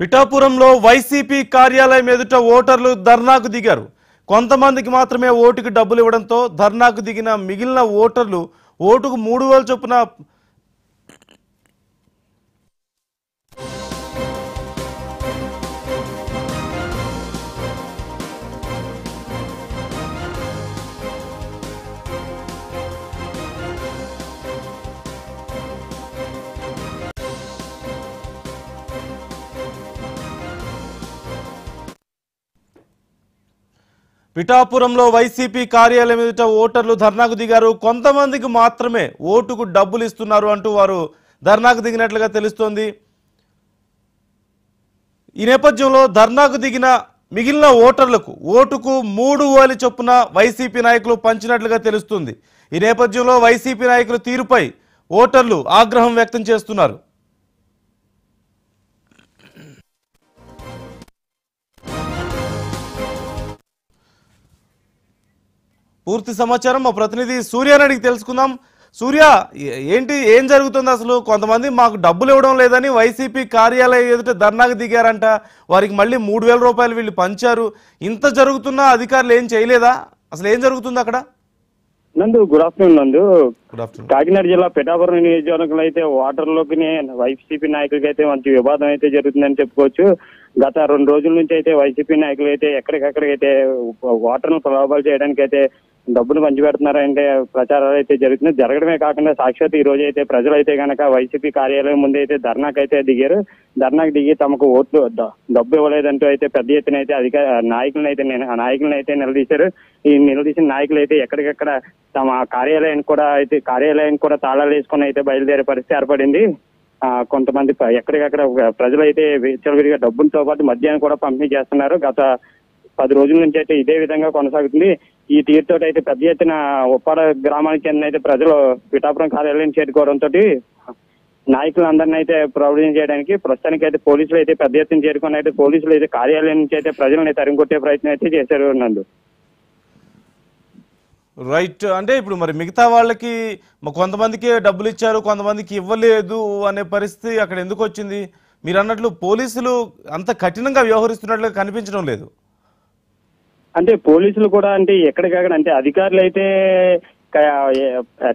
పిఠాపురంలో వైసీపీ కార్యాలయం ఎదుట ఓటర్లు ధర్నాకు దిగారు. కొంతమందికి మాత్రమే ఓటుకి డబ్బులు ఇవ్వడంతో ధర్నాకు దిగిన మిగిలిన ఓటర్లు ఓటుకు మూడు వేల చొప్పున పిఠాపురంలో వైసీపీ కార్యాలయం ఎదుట ఓటర్లు ధర్నాకు దిగారు. కొంతమందికి మాత్రమే ఓటుకు డబ్బులు ఇస్తున్నారు అంటూ వారు ధర్నాకు దిగినట్లుగా తెలుస్తోంది. ఈ నేపథ్యంలో ధర్నాకు దిగిన మిగిలిన ఓటర్లకు ఓటుకు మూడు ఓలి చొప్పున వైసీపీ నాయకులు పంచినట్లుగా తెలుస్తుంది. ఈ నేపథ్యంలో వైసీపీ నాయకుల తీరుపై ఓటర్లు ఆగ్రహం వ్యక్తం చేస్తున్నారు. పూర్తి సమాచారం మా ప్రతినిధి సూర్యని అడిగి తెలుసుకుందాం. సూర్య ఏంటి ఏం జరుగుతుంది అసలు? కొంతమంది మాకు డబ్బులు ఇవ్వడం లేదని వైసీపీ కార్యాలయం ఎదుట ధర్నాకు దిగారంట. వారికి మళ్ళీ మూడు వేల రూపాయలు వీళ్ళు పంచారు. ఇంత జరుగుతున్నా అధికారులు ఏం చేయలేదా? అసలు ఏం జరుగుతుంది అక్కడ? నందు గుడ్ ఆఫ్టర్నూన్ నందు. కాకినాడ జిల్లా పిఠాపురం నియోజకవర్గంలో అయితే వాటర్లోకి వైసీపీ నాయకులకి అయితే మంచి వివాదం అయితే జరుగుతుందని చెప్పుకోవచ్చు. గత రెండు రోజుల నుంచి అయితే వైసీపీ నాయకులు అయితే ఎక్కడికక్కడికైతే ఓటర్ను ప్రలోభాలు చేయడానికి అయితే డబ్బులు పంచిపెడుతున్నారంటే ప్రచారాలు అయితే జరుగుతున్నాయి. జరగడమే కాకుండా సాక్షాత్ ఈ రోజు అయితే ప్రజలు అయితే కనుక వైసీపీ కార్యాలయం ముందు అయితే ధర్నాకు అయితే దిగారు. ధర్నాకు దిగి తమకు ఓట్లు డబ్బు ఇవ్వలేదంటూ అయితే పెద్ద ఎత్తున అయితే అధిక నాయకులను అయితే నాయకులను అయితే నిలదీశారు. ఈ నిలదీసిన నాయకులు అయితే ఎక్కడికక్కడ తమ కార్యాలయానికి కూడా అయితే కార్యాలయానికి కూడా తాళాలు వేసుకొని అయితే బయలుదేరే పరిస్థితి ఏర్పడింది. ఆ, కొంతమంది ఎక్కడికక్కడ ప్రజలు అయితే విచ్చలవిడిగా డబ్బులతో పాటు మద్యాన్ని కూడా పంపిణీ చేస్తున్నారు. గత పది రోజుల నుంచి అయితే ఇదే విధంగా కొనసాగుతుంది. ఈ తీరుతో అయితే పెద్ద ఎత్తున ఉప్పాడ గ్రామానికి చెందిన అయితే ప్రజలు పిఠాపురం కార్యాలయం చేరుకోవడంతో నాయకులందరినీ అయితే ప్రౌఢం చేయడానికి ప్రస్తుతానికి అయితే పోలీసులు అయితే పెద్ద ఎత్తున చేరుకొని అయితే పోలీసులు అయితే కార్యాలయం నుంచి అయితే ప్రజల్ని తరిమికొట్టే ప్రయత్నం అయితే చేశారు నందు. రైట్. అంటే ఇప్పుడు మరి మిగతా వాళ్ళకి కొంతమందికి డబ్బులు ఇచ్చారు కొంతమందికి ఇవ్వలేదు అనే పరిస్థితి అక్కడ ఎందుకు వచ్చింది మీరు అన్నట్లు పోలీసులు అంత కఠినంగా వ్యవహరిస్తున్నట్లు కనిపించడం లేదు. అంటే పోలీసులు కూడా అంటే ఎక్కడికక్కడ అంటే అధికారులు అయితే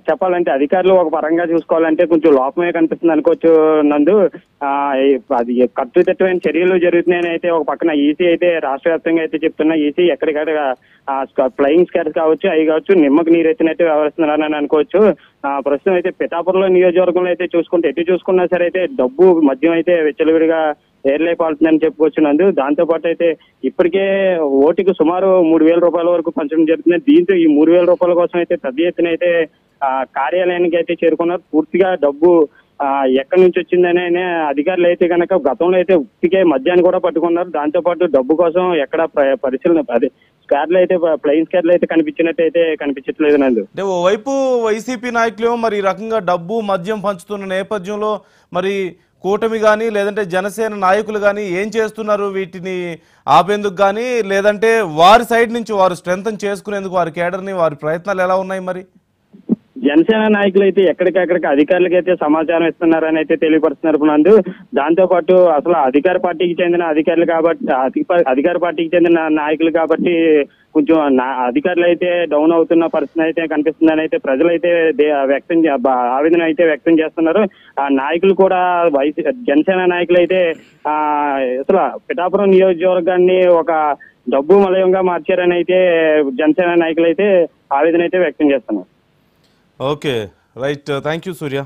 చెప్పాలంటే అధికారులు ఒక పరంగా చూసుకోవాలంటే కొంచెం లోపమే కనిపిస్తుంది అనుకోవచ్చు నందు. అది కట్టుదిట్టమైన చర్యలు జరుగుతున్నాయని అయితే ఒక పక్కన ఈసీ అయితే రాష్ట్ర వ్యాప్తంగా అయితే చెప్తున్నా ఈసీ ఎక్కడికక్కడ ఫ్లయింగ్ స్కార్స్ కావచ్చు అవి కావచ్చు నిమ్మకు నీరు ఎత్తినట్టు వ్యవహరిస్తున్నారని అనుకోవచ్చు. ఆ, ప్రస్తుతం అయితే పిఠాపురంలో నియోజకవర్గంలో అయితే చూసుకుంటే ఎటు చూసుకున్నా సరే అయితే డబ్బు మద్యం అయితే విచ్చలవిడిగా ఏర్లైపాడుతుందని చెప్పుకోవచ్చు నందు దాంతో పాటు అయితే ఇప్పటికే ఓటుకు సుమారు మూడు వేల రూపాయల వరకు పంచడం జరుగుతుంది. దీంతో ఈ మూడు వేల రూపాయల కోసం అయితే పెద్ద ఎత్తున అయితే కార్యాలయానికి అయితే చేరుకున్నారు. పూర్తిగా డబ్బు ఎక్కడి నుంచి వచ్చిందని అధికారులు అయితే కనుక గతంలో అయితే ఉత్తికే మద్యాన్ని కూడా పట్టుకున్నారు. దాంతో పాటు డబ్బు కోసం ఎక్కడ పరిశీలన అదే స్కార్లు అయితే ప్లెయిన్ స్కార్లు అయితే కనిపించినట్టు అయితే కనిపించట్లేదు నందు. అంటే ఓవైపు వైసీపీ నాయకులు మరి ఈ రకంగా డబ్బు మద్యం పంచుతున్న నేపథ్యంలో మరి కూటమి కానీ లేదంటే జనసేన నాయకులు కానీ ఏం చేస్తున్నారు? వీటిని ఆపేందుకు కానీ లేదంటే వారి సైడ్ నుంచి వారు స్ట్రెంగ్ చేసుకునేందుకు వారి కేడర్ని వారి ప్రయత్నాలు ఎలా ఉన్నాయి మరి? జనసేన నాయకులు అయితే ఎక్కడికెక్కడికి అధికారులకు అయితే సమాచారం ఇస్తున్నారని అయితే తెలియపరుస్తున్నారు నందు. దాంతో పాటు అసలు అధికార పార్టీకి చెందిన అధికారులు కాబట్టి అధిక- అధికార పార్టీకి చెందిన నాయకులు కాబట్టి కొంచెం నా- అధికారులు అయితే డౌన్ అవుతున్న పరిస్థితి అయితే కనిపిస్తుందని అయితే ప్రజలు అయితే వ్యక్తం ఆవేదన అయితే వ్యక్తం చేస్తున్నారు. ఆ నాయకులు కూడా వైసీ జనసేన నాయకులు అయితే ఆ అసలు పిఠాపురం నియోజకవర్గాన్ని ఒక డబ్బు మలయంగా మార్చారని అయితే జనసేన నాయకులు అయితే ఆవేదన అయితే వ్యక్తం చేస్తున్నారు. Okay right thank you Surya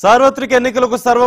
సార్వత్రిక ఎన్నికలకు సర్వం